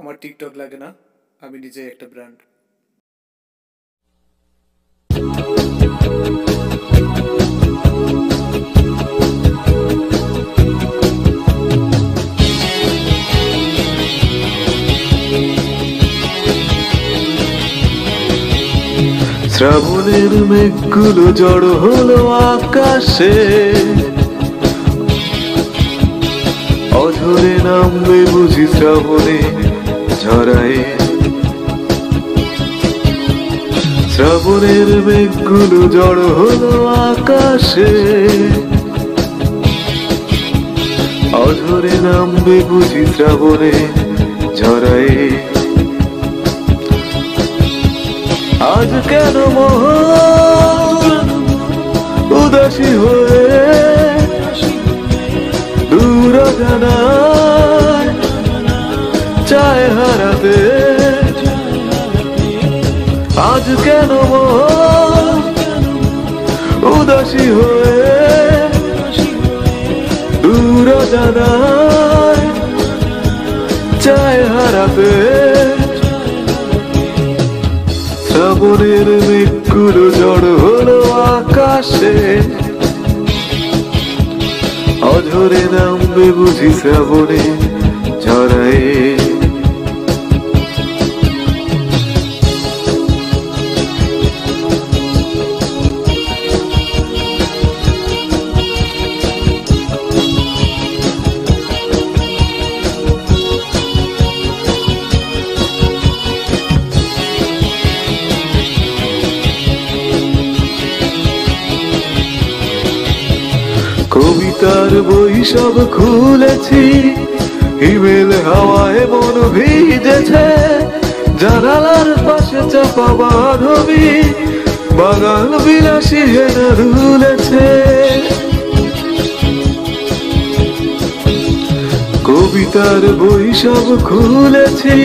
আমার টিকটক লাগে না, আমি নিজেই একটা ব্র্যান্ড শ্রাবণের মেঘগুলো জড়ো হলো আকাশে। অঝরে নামবে বুঝি শ্রাবণে। ঝরায়। শ্রাবণের মেঘগুলো জড় হলো আকাশে। অঝরে নামবে বুঝি শ্রাবণে ঝরায়। আজ কেন মোহন আজ কেন উদাসী হয়ে দূর জানায় চায় হারাতে শ্রাবণের মেঘগুলো জড় হলো আকাশে। অঝরে নামবে বুঝি শ্রাবণে ঝরায় কবিতার বই সব খুলেছি। হিমেল হাওয়ায় মন ভিজেছে। জানালার পাশে চাপা বাঁধবি। বাগান বিলাসী হেনা কবিতার বই সব খুলেছি।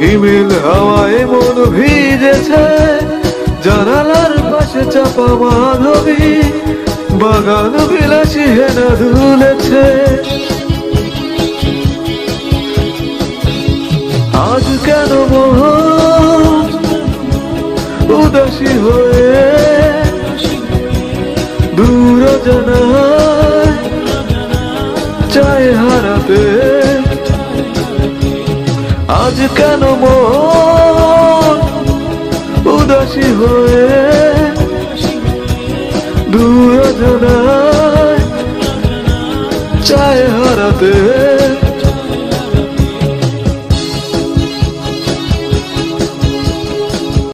হিমেল হাওয়ায় মন ভিজেছে। জানালার পাশে চাপা মাধবী বাগান বিলাসী হেনা দুলেছে আজ কেন মোহন উদাসী হয়ে দূর জানায় চায় হারাতে? আজ কেন মন উদাসী হয়ে দূর চায় হারাতে।